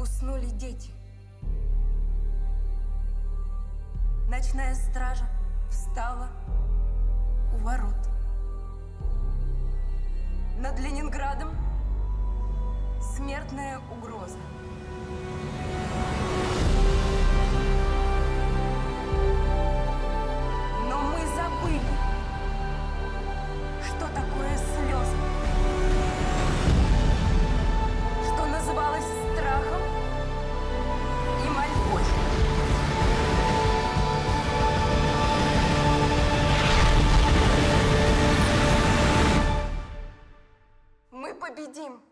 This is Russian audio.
Уснули дети. Ночная стража встала у ворот. Над Ленинградом смертная угроза. Победим!